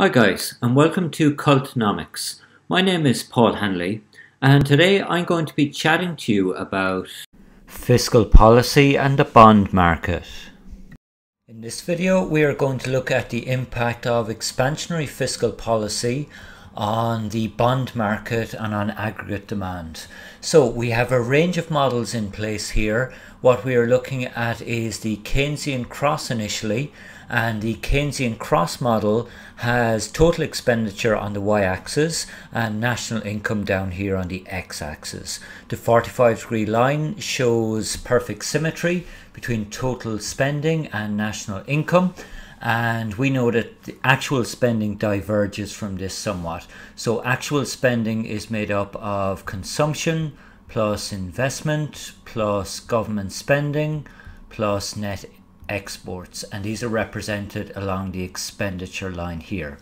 Hi guys and welcome to Cultnomics. My name is Paul Hanley and today I'm going to be chatting to you about fiscal policy and the bond market. In this video we are going to look at the impact of expansionary fiscal policy on the bond market and on aggregate demand. So we have a range of models in place here. What we are looking at is the Keynesian cross initially and the Keynesian cross model has total expenditure on the y-axis and national income down here on the x-axis. The 45 degree line shows perfect symmetry between total spending and national income and we know that the actual spending diverges from this somewhat. So actual spending is made up of consumption plus investment plus government spending plus net exports and these are represented along the expenditure line here.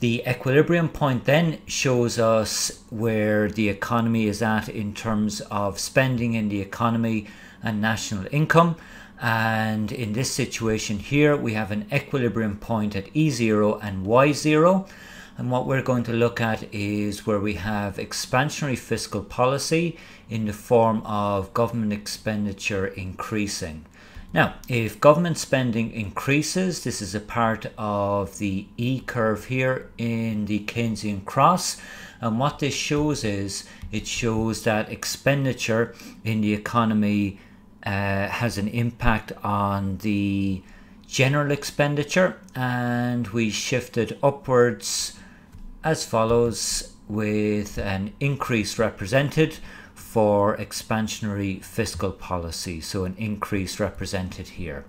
The equilibrium point then shows us where the economy is at in terms of spending in the economy and national income. And in this situation here, we have an equilibrium point at E0 and Y0. And what we're going to look at is where we have expansionary fiscal policy in the form of government expenditure increasing. Now, if government spending increases, this is a part of the E curve here in the Keynesian cross. And what this shows is it shows that expenditure in the economy uh, has an impact on the general expenditure. And we shifted upwards as follows with an increase represented for expansionary fiscal policy, so an increase represented here.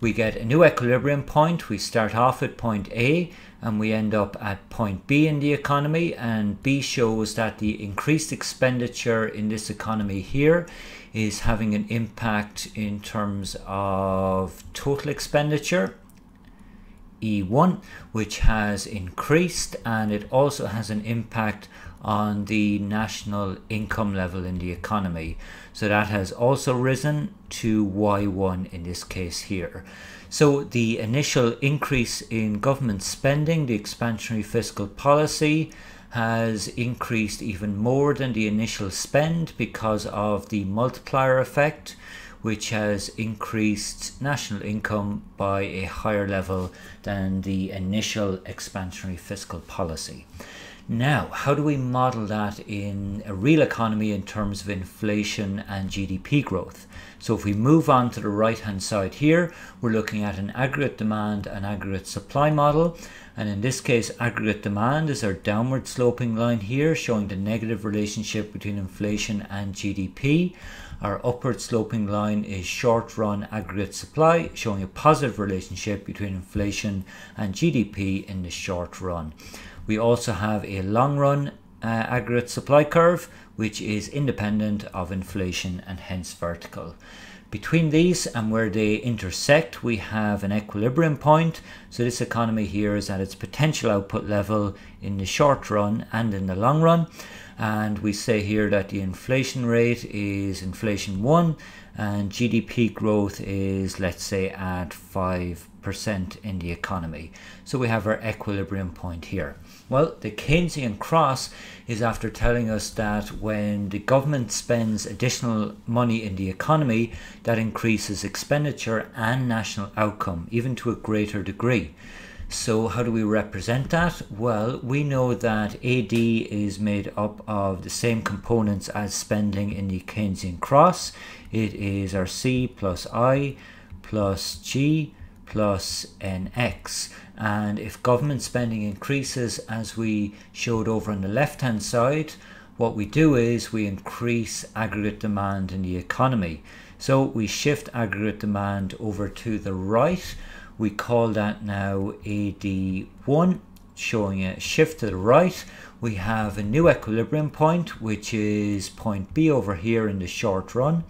We get a new equilibrium point. We start off at point A and we end up at point B in the economy. And B shows that the increased expenditure in this economy here is having an impact in terms of total expenditure. E1, which has increased, and it also has an impact on the national income level in the economy. So that has also risen to Y1 in this case here. So the initial increase in government spending, the expansionary fiscal policy, has increased even more than the initial spend because of the multiplier effect, which has increased national income by a higher level than the initial expansionary fiscal policy. Now, how do we model that in a real economy in terms of inflation and GDP growth? So if we move on to the right hand side here, we're looking at an aggregate demand and aggregate supply model. And in this case, aggregate demand is our downward sloping line here, showing the negative relationship between inflation and GDP. Our upward sloping line is short run aggregate supply, showing a positive relationship between inflation and GDP in the short run. We also have a long run uh, aggregate supply curve, which is independent of inflation and hence vertical. Between these and where they intersect, we have an equilibrium point. So this economy here is at its potential output level in the short run and in the long run. And we say here that the inflation rate is inflation 1 and GDP growth is, let's say, at 5% in the economy. So we have our equilibrium point here. Well, the Keynesian cross is after telling us that when the government spends additional money in the economy, that increases expenditure and national outcome, even to a greater degree. So, how do we represent that? Well, we know that AD is made up of the same components as spending in the Keynesian cross. It is our C plus I plus G plus NX. And if government spending increases, as we showed over on the left hand side, what we do is we increase aggregate demand in the economy. So we shift aggregate demand over to the right. We call that now AD1, showing a shift to the right. We have a new equilibrium point, which is point B over here in the short run.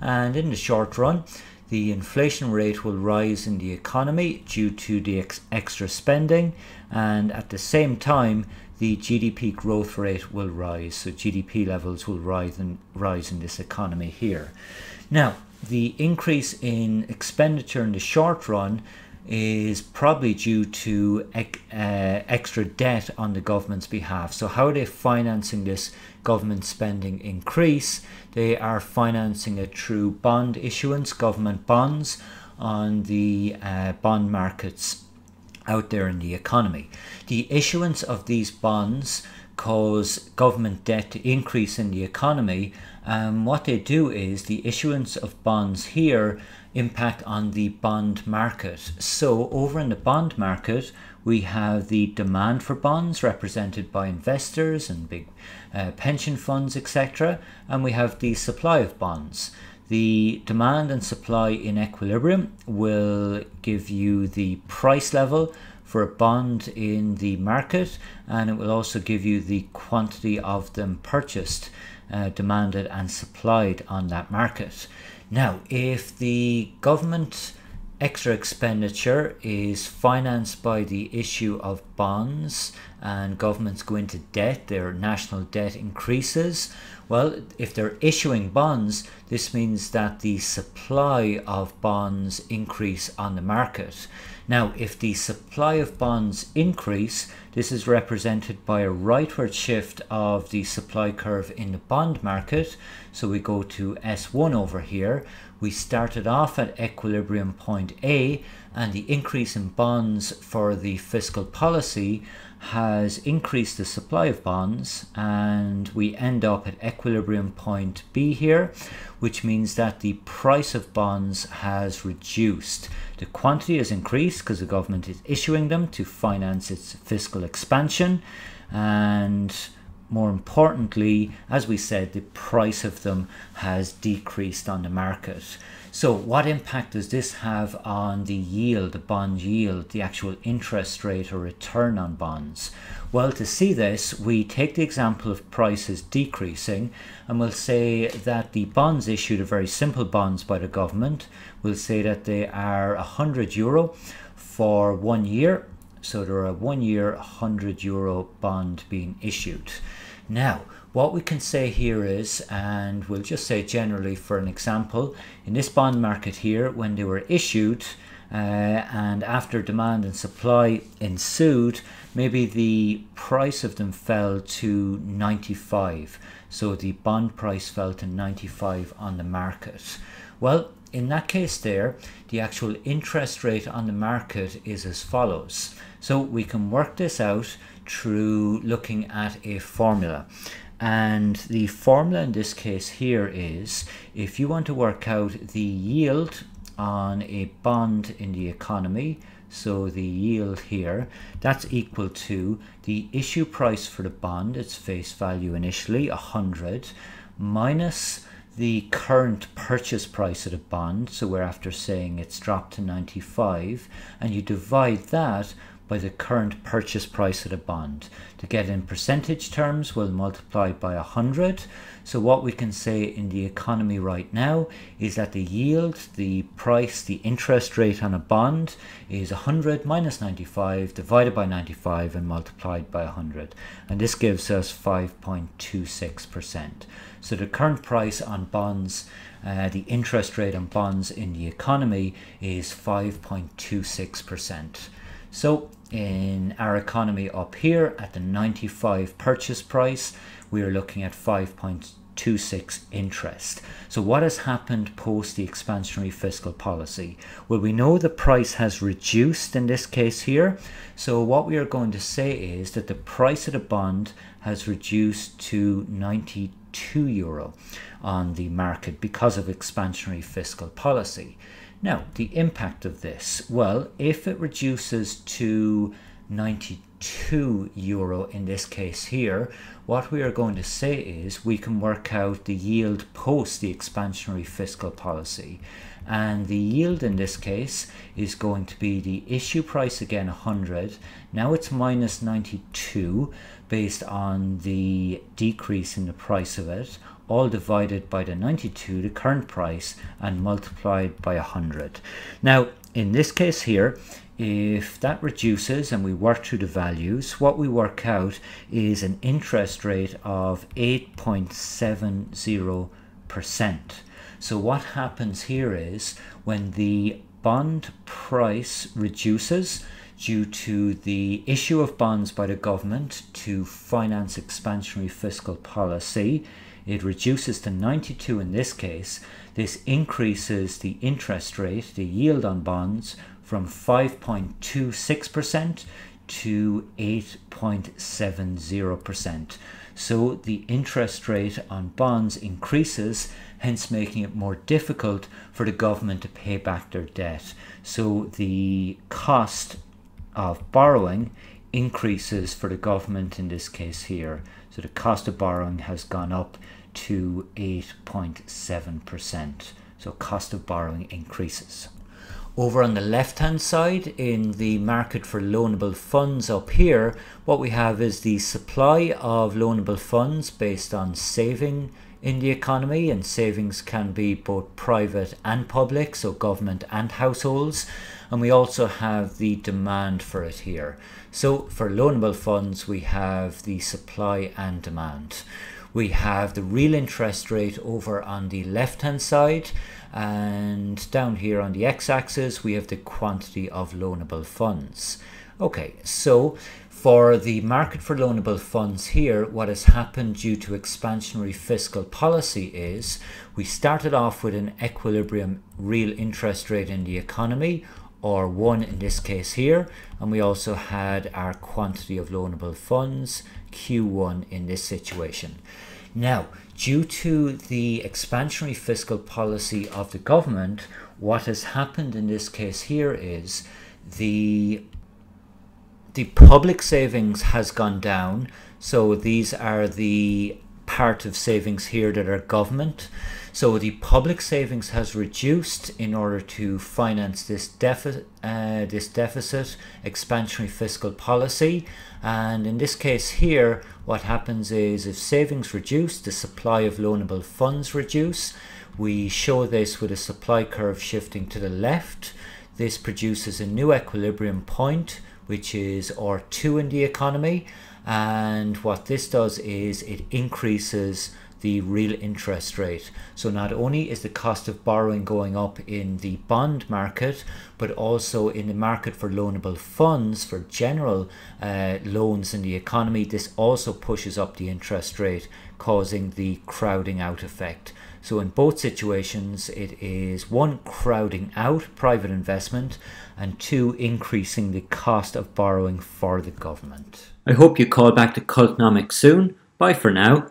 And in the short run, the inflation rate will rise in the economy due to the ex extra spending, and at the same time, the GDP growth rate will rise. So GDP levels will rise and rise in this economy here. Now, the increase in expenditure in the short run is probably due to uh, extra debt on the government's behalf. So, how are they financing this government spending increase? They are financing it through bond issuance, government bonds on the uh, bond markets out there in the economy. The issuance of these bonds cause government debt to increase in the economy. Um, what they do is the issuance of bonds here impact on the bond market. So over in the bond market, we have the demand for bonds represented by investors and big uh, pension funds, etc. And we have the supply of bonds. The demand and supply in equilibrium will give you the price level for a bond in the market and it will also give you the quantity of them purchased, uh, demanded and supplied on that market. Now, if the government extra expenditure is financed by the issue of bonds and governments go into debt, their national debt increases. Well, if they're issuing bonds, this means that the supply of bonds increase on the market. Now, if the supply of bonds increase, this is represented by a rightward shift of the supply curve in the bond market. So we go to S1 over here. We started off at equilibrium point A and the increase in bonds for the fiscal policy has increased the supply of bonds and we end up at equilibrium point B here which means that the price of bonds has reduced. The quantity has increased because the government is issuing them to finance its fiscal expansion and more importantly, as we said, the price of them has decreased on the market. So what impact does this have on the yield, the bond yield, the actual interest rate or return on bonds? Well, to see this, we take the example of prices decreasing and we'll say that the bonds issued are very simple bonds by the government. We'll say that they are 100 euro for one year. So there are a one year 100 euro bond being issued. Now, what we can say here is, and we'll just say generally for an example, in this bond market here, when they were issued, uh, and after demand and supply ensued, maybe the price of them fell to 95. So the bond price fell to 95 on the market. Well, in that case there, the actual interest rate on the market is as follows. So we can work this out through looking at a formula. And the formula in this case here is if you want to work out the yield on a bond in the economy, so the yield here, that's equal to the issue price for the bond, its face value initially, 100, minus the current purchase price of the bond, so we're after saying it's dropped to 95, and you divide that by the current purchase price of the bond. To get in percentage terms, we'll multiply by 100. So what we can say in the economy right now is that the yield, the price, the interest rate on a bond is 100 minus 95 divided by 95 and multiplied by 100. And this gives us 5.26%. So the current price on bonds, uh, the interest rate on bonds in the economy is 5.26%. So in our economy up here at the 95 purchase price, we are looking at 5.26 interest. So what has happened post the expansionary fiscal policy? Well, we know the price has reduced in this case here. So what we are going to say is that the price of the bond has reduced to 92 euro on the market because of expansionary fiscal policy. Now, the impact of this, well, if it reduces to 92 euro in this case here, what we are going to say is we can work out the yield post the expansionary fiscal policy. And the yield in this case is going to be the issue price again 100. Now it's minus 92 based on the decrease in the price of it all divided by the 92, the current price, and multiplied by 100. Now, in this case here, if that reduces and we work through the values, what we work out is an interest rate of 8.70%. So what happens here is when the bond price reduces due to the issue of bonds by the government to finance expansionary fiscal policy. It reduces to 92 in this case. This increases the interest rate, the yield on bonds, from 5.26% to 8.70%. So the interest rate on bonds increases, hence making it more difficult for the government to pay back their debt. So the cost of borrowing increases for the government in this case here. So the cost of borrowing has gone up to 8.7%. So cost of borrowing increases. Over on the left hand side in the market for loanable funds up here, what we have is the supply of loanable funds based on saving in the economy and savings can be both private and public, so government and households. And we also have the demand for it here. So for loanable funds, we have the supply and demand. We have the real interest rate over on the left hand side and down here on the x-axis we have the quantity of loanable funds. Okay, so for the market for loanable funds here, what has happened due to expansionary fiscal policy is we started off with an equilibrium real interest rate in the economy, R1 in this case here, and we also had our quantity of loanable funds, Q1 in this situation. Now, due to the expansionary fiscal policy of the government, what has happened in this case here is the the public savings has gone down. So these are the part of savings here that are government. So the public savings has reduced in order to finance this deficit, uh, this deficit expansionary fiscal policy. And in this case here, what happens is if savings reduce, the supply of loanable funds reduce. We show this with a supply curve shifting to the left. This produces a new equilibrium point, which is R2 in the economy. And what this does is it increases the real interest rate. So not only is the cost of borrowing going up in the bond market, but also in the market for loanable funds for general uh, loans in the economy, this also pushes up the interest rate, causing the crowding out effect. So in both situations, it is one, crowding out private investment, and two, increasing the cost of borrowing for the government. I hope you call back to Cultnomics soon. Bye for now.